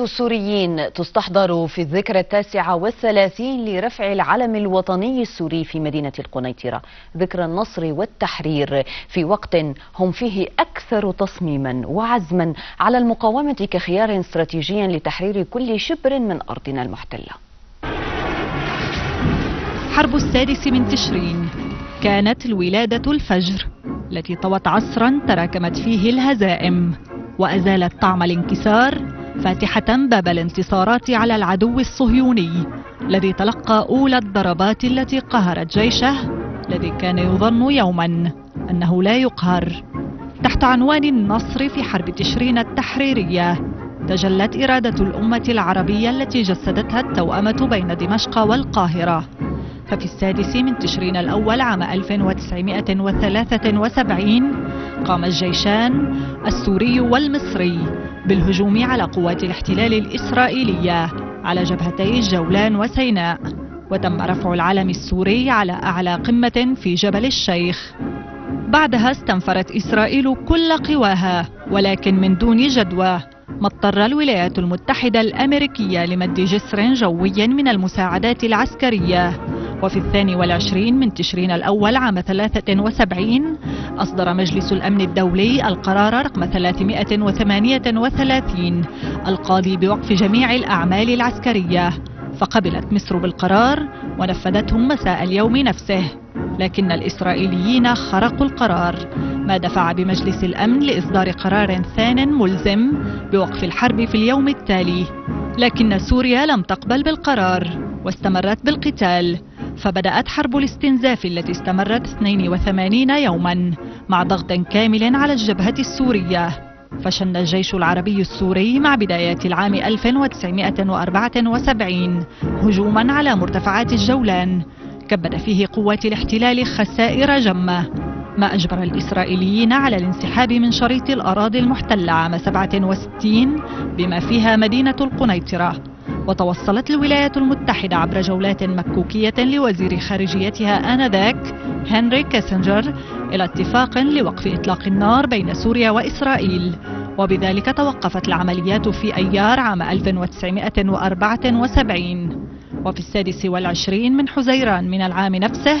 السوريين تستحضر في الذكرى التاسعة والثلاثين لرفع العلم الوطني السوري في مدينة القنيطرة. ذكرى النصر والتحرير. في وقت هم فيه أكثر تصميما وعزما على المقاومة كخيار استراتيجي لتحرير كل شبر من أرضنا المحتلة. حرب السادس من تشرين. كانت الولادة الفجر التي طوت عصرا تراكمت فيه الهزائم وأزالت طعم الانكسار فاتحة باب الانتصارات على العدو الصهيوني الذي تلقى أولى الضربات التي قهرت جيشه الذي كان يظن يوما أنه لا يقهر. تحت عنوان النصر في حرب تشرين التحريرية تجلت إرادة الأمة العربية التي جسدتها التوأمة بين دمشق والقاهرة. ففي السادس من تشرين الأول عام 1973 قام الجيشان السوري والمصري بالهجوم على قوات الاحتلال الإسرائيلية على جبهتي الجولان وسيناء وتم رفع العلم السوري على أعلى قمة في جبل الشيخ. بعدها استنفرت إسرائيل كل قواها ولكن من دون جدوى ما اضطر الولايات المتحدة الأمريكية لمد جسر جوي من المساعدات العسكرية. وفي الثاني والعشرين من تشرين الأول عام 73 أصدر مجلس الأمن الدولي القرار رقم 338 القاضي بوقف جميع الأعمال العسكرية فقبلت مصر بالقرار ونفذته مساء اليوم نفسه لكن الإسرائيليين خرقوا القرار ما دفع بمجلس الأمن لإصدار قرار ثان ملزم بوقف الحرب في اليوم التالي لكن سوريا لم تقبل بالقرار واستمرت بالقتال. فبدأت حرب الاستنزاف التي استمرت 82 يوما مع ضغط كامل على الجبهة السورية. فشن الجيش العربي السوري مع بدايات العام 1974 هجوما على مرتفعات الجولان. كبد فيه قوات الاحتلال خسائر جمة. ما أجبر الإسرائيليين على الانسحاب من شريط الأراضي المحتلة عام 67 بما فيها مدينة القنيطرة. وتوصلت الولايات المتحدة عبر جولات مكوكية لوزير خارجيتها آنذاك هنري كيسنجر إلى اتفاق لوقف إطلاق النار بين سوريا وإسرائيل. وبذلك توقفت العمليات في أيار عام 1974 وفي السادس والعشرين من حزيران من العام نفسه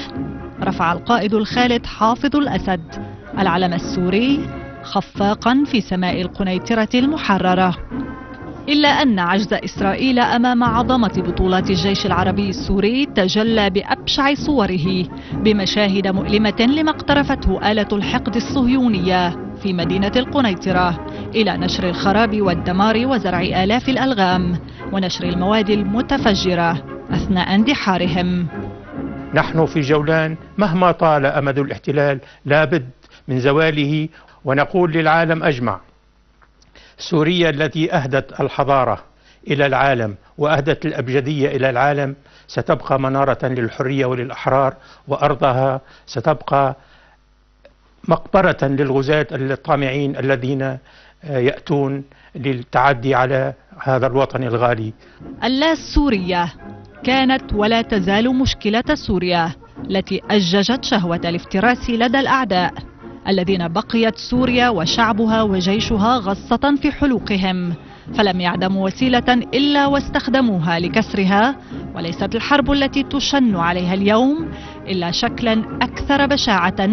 رفع القائد الخالد حافظ الأسد العلم السوري خفاقا في سماء القنيطرة المحررة. إلا أن عجز إسرائيل أمام عظمة بطولات الجيش العربي السوري تجلى بأبشع صوره بمشاهد مؤلمة لما اقترفته آلة الحقد الصهيونية في مدينة القنيطرة إلى نشر الخراب والدمار وزرع آلاف الألغام ونشر المواد المتفجرة أثناء اندحارهم نحن في جولان مهما طال أمد الاحتلال لابد من زواله ونقول للعالم أجمع. سوريا التي أهدت الحضارة إلى العالم وأهدت الأبجدية إلى العالم ستبقى منارة للحرية وللأحرار وأرضها ستبقى مقبرة للغزاة الطامعين الذين يأتون للتعدي على هذا الوطن الغالي. اللا السورية كانت ولا تزال مشكلة سوريا التي أججت شهوة الافتراس لدى الأعداء. الذين بقيت سوريا وشعبها وجيشها غصة في حلوقهم فلم يعدموا وسيلة إلا واستخدموها لكسرها وليست الحرب التي تشن عليها اليوم إلا شكلا أكثر بشاعة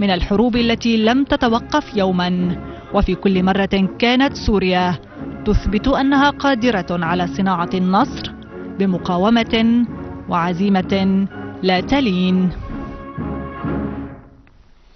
من الحروب التي لم تتوقف يوما. وفي كل مرة كانت سوريا تثبت أنها قادرة على صناعة النصر بمقاومة وعزيمة لا تلين.